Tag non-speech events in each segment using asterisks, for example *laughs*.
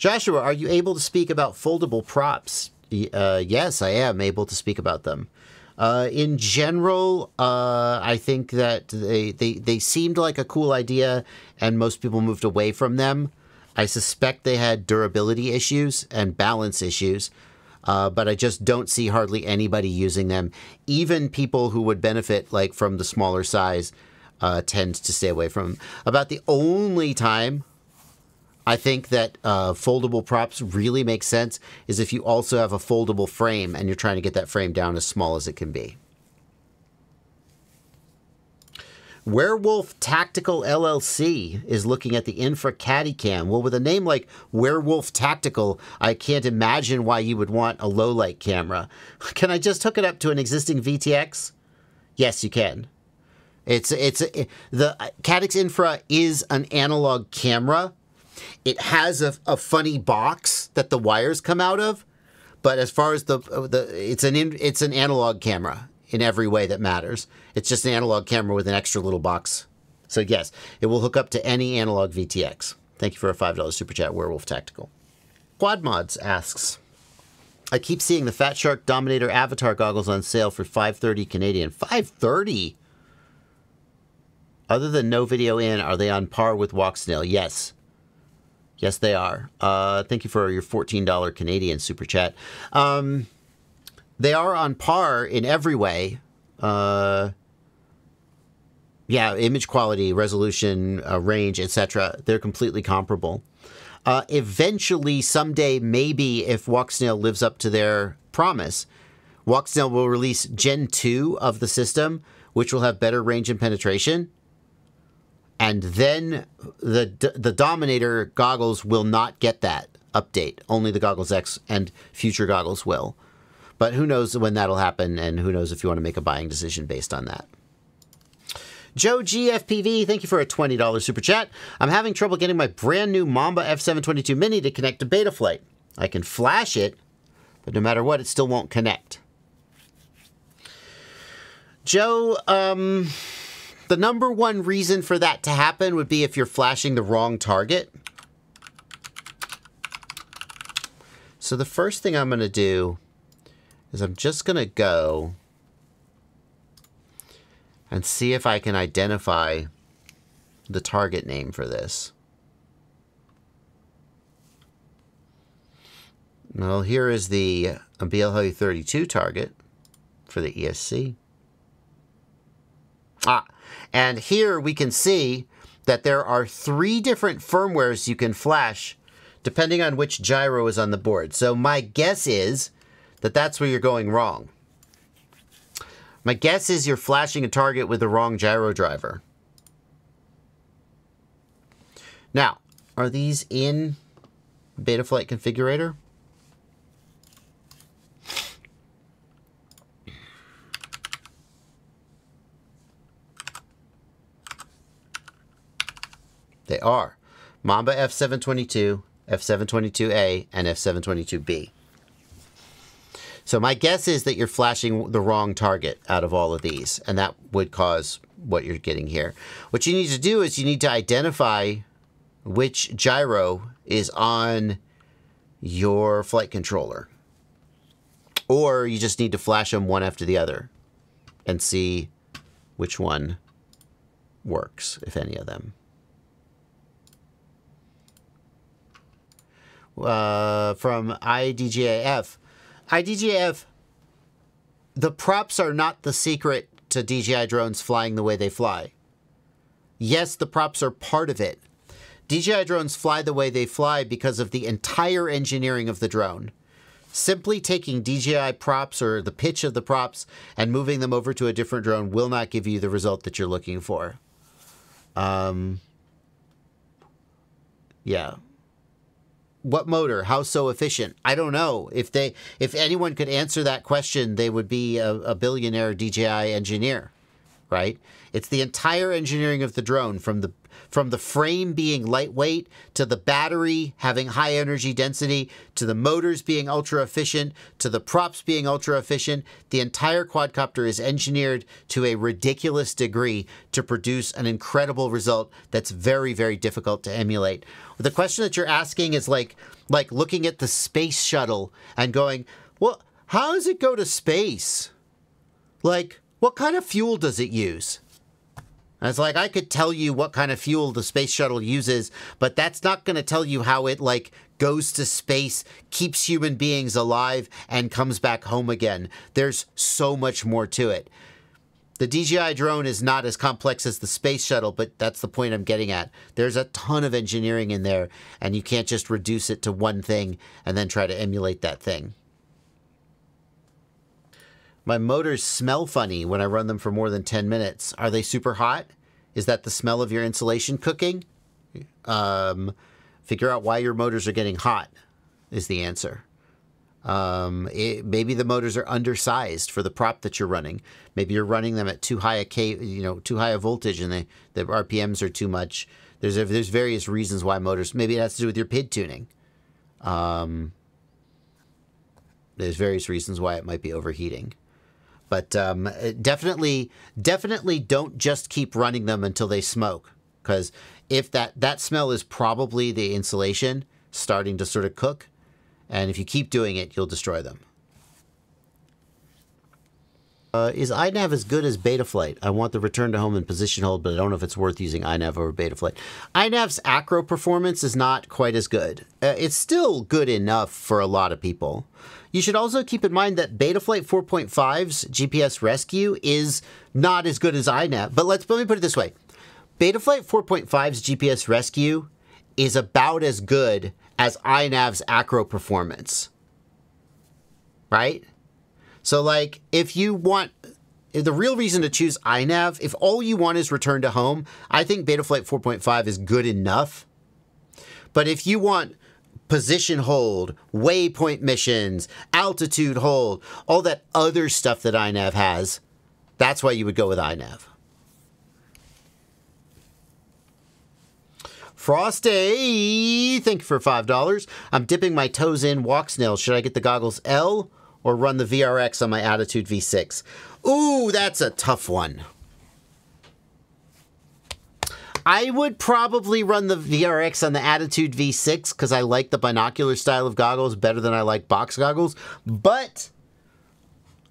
Joshua, are you able to speak about foldable props? Uh, yes, I am able to speak about them. Uh, in general, uh, I think that they, they, they seemed like a cool idea, and most people moved away from them. I suspect they had durability issues and balance issues, uh, but I just don't see hardly anybody using them. Even people who would benefit, like from the smaller size, uh, tend to stay away from them. About the only time I think that uh, foldable props really make sense is if you also have a foldable frame and you're trying to get that frame down as small as it can be. Werewolf Tactical LLC is looking at the Infra Caddy Cam. Well, with a name like Werewolf Tactical, I can't imagine why you would want a low light camera. *laughs* Can I just hook it up to an existing VTX? Yes, you can. It's it's it, the Caddx Infra is an analog camera it has a, a funny box that the wires come out of, but as far as the the it's an it's an analog camera in every way that matters. It's just an analog camera with an extra little box. So yes, it will hook up to any analog VTX. Thank you for a five dollar super chat, Werewolf Tactical. Quad Mods asks, I keep seeing the Fat Shark Dominator Avatar goggles on sale for five thirty Canadian. Five thirty. Other than no video in, are they on par with Walksnail? Yes. Yes, they are. Uh, thank you for your $14 Canadian super chat. Um, they are on par in every way. Uh, yeah, image quality, resolution, uh, range, etc. They're completely comparable. Uh, eventually, someday, maybe if Walksnail lives up to their promise, Walksnail will release Gen 2 of the system, which will have better range and penetration and then the the Dominator goggles will not get that update. Only the Goggles X and future goggles will. But who knows when that'll happen, and who knows if you want to make a buying decision based on that. Joe GFPV, thank you for a $20 super chat. I'm having trouble getting my brand new Mamba F722 Mini to connect to Betaflight. I can flash it, but no matter what, it still won't connect. Joe, um, the number one reason for that to happen would be if you're flashing the wrong target. So the first thing I'm going to do is I'm just going to go and see if I can identify the target name for this. Well, here is the BLW32 target for the ESC. Ah, and here we can see that there are three different firmwares you can flash depending on which gyro is on the board. So my guess is that that's where you're going wrong. My guess is you're flashing a target with the wrong gyro driver. Now, are these in Betaflight Configurator? They are Mamba F722, F722A, and F722B. So my guess is that you're flashing the wrong target out of all of these, and that would cause what you're getting here. What you need to do is you need to identify which gyro is on your flight controller. Or you just need to flash them one after the other and see which one works, if any of them. Uh, from IDGAF. IDGAF, the props are not the secret to DJI drones flying the way they fly. Yes, the props are part of it. DJI drones fly the way they fly because of the entire engineering of the drone. Simply taking DJI props or the pitch of the props and moving them over to a different drone will not give you the result that you're looking for. Um, yeah what motor how so efficient? I don't know. If they if anyone could answer that question they would be a, a, billionaire dji engineer right it's the entire engineering of the drone from the from the frame being lightweight to the battery having high energy density to the motors being ultra efficient to the props being ultra efficient. The entire quadcopter is engineered to a ridiculous degree to produce an incredible result that's very, very difficult to emulate. The question that you're asking is like, like looking at the space shuttle and going, well, how does it go to space? Like, what kind of fuel does it use? And it's like I could tell you what kind of fuel the space shuttle uses, but that's not going to tell you how it like goes to space, keeps human beings alive, and comes back home again. There's so much more to it. The DJI drone is not as complex as the space shuttle, but that's the point I'm getting at. There's a ton of engineering in there, and you can't just reduce it to one thing and then try to emulate that thing. My motors smell funny when I run them for more than 10 minutes. Are they super hot? Is that the smell of your insulation cooking? Um, figure out why your motors are getting hot is the answer. Um, it, maybe the motors are undersized for the prop that you're running. Maybe you're running them at too high a K, you know, too high a voltage, and they, the RPMs are too much. There's a, there's various reasons why motors. Maybe it has to do with your PID tuning. Um, there's various reasons why it might be overheating. But um, definitely, definitely don't just keep running them until they smoke, because if that that smell is probably the insulation starting to sort of cook, and if you keep doing it, you'll destroy them. Uh, is iNav as good as Betaflight? I want the return to home and position hold, but I don't know if it's worth using iNav over Betaflight. iNav's acro performance is not quite as good. Uh, it's still good enough for a lot of people. You should also keep in mind that Betaflight 4.5's GPS rescue is not as good as iNav. But let's let me put it this way. Betaflight 4.5's GPS rescue is about as good as iNav's acro performance. Right? So like if you want the real reason to choose iNav, if all you want is return to home, I think Betaflight 4.5 is good enough. But if you want position hold, waypoint missions, altitude hold, all that other stuff that iNav has, that's why you would go with iNav. Frosty, thank you for $5. I'm dipping my toes in Walksnails. Should I get the goggles L or run the VRX on my Attitude V6? Ooh, that's a tough one. I would probably run the VRX on the Attitude V6 because I like the binocular style of goggles better than I like box goggles. But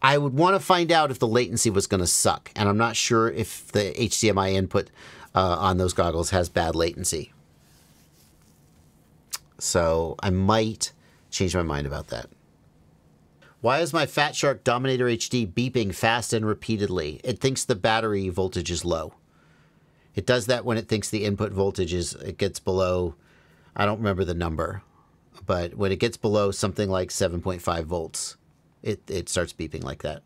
I would want to find out if the latency was going to suck. And I'm not sure if the HDMI input uh, on those goggles has bad latency. So I might change my mind about that. Why is my Fat Shark Dominator HD beeping fast and repeatedly? It thinks the battery voltage is low. It does that when it thinks the input voltage is, it gets below, I don't remember the number, but when it gets below something like 7.5 volts, it, it starts beeping like that.